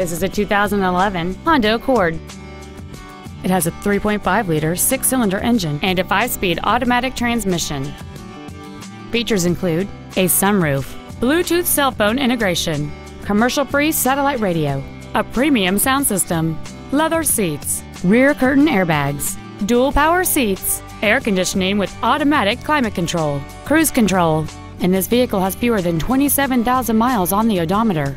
This is a 2011 Honda Accord. It has a 3.5-liter six-cylinder engine and a five-speed automatic transmission. Features include a sunroof, Bluetooth cell phone integration, commercial-free satellite radio, a premium sound system, leather seats, rear curtain airbags, dual power seats, air conditioning with automatic climate control, cruise control, and this vehicle has fewer than 27,000 miles on the odometer.